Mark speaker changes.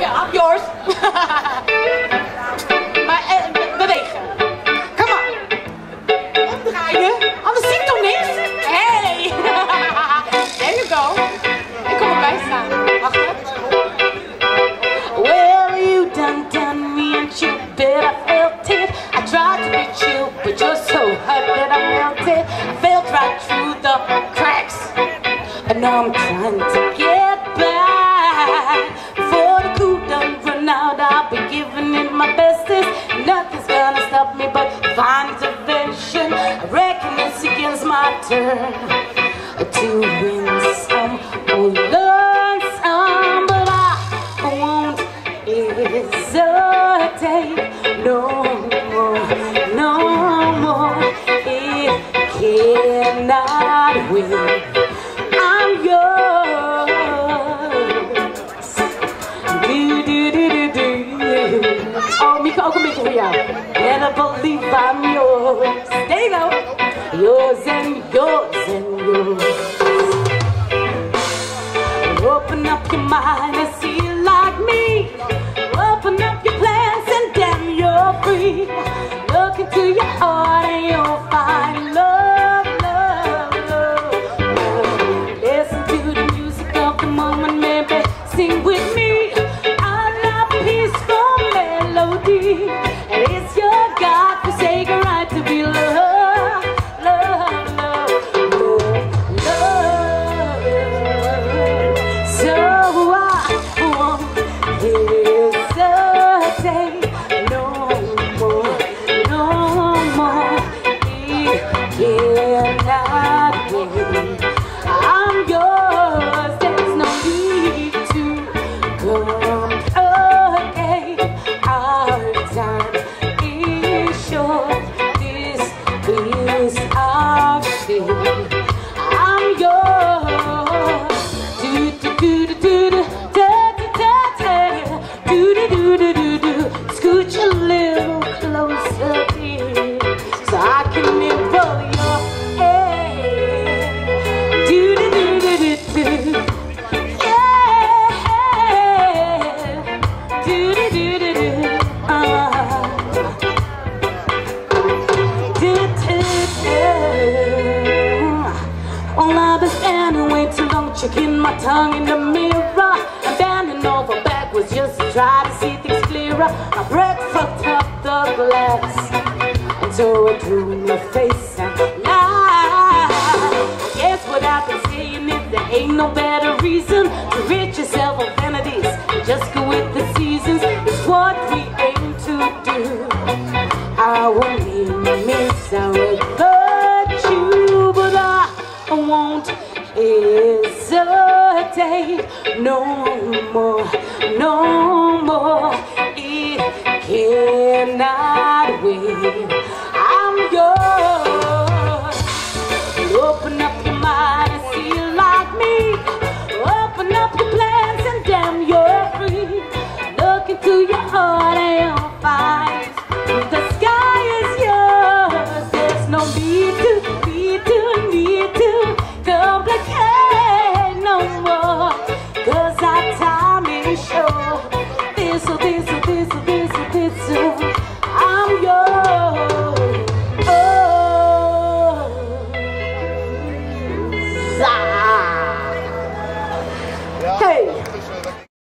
Speaker 1: Okay, up yours. deserve to win some or learn some, but I won't hesitate no more, no more. It cannot win. I'm yours. Do do do do do. Oh, Mika Okumiki, Never believe I'm yours. Yours and years. Checking my tongue in the mirror. I'm bending over backwards just to try to see things clearer. My breath fucked up the glass. And so I drew my face and I Guess what I've been saying is there ain't no better reason to no more, no more. It cannot wait. I'm yours. Open up your mind and see you like me. Open up your plans and damn, you're free. Look into your heart and you'll find the sky is yours. There's no need to, need to, need to complicate.